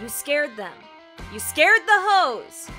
You scared them. You scared the hose.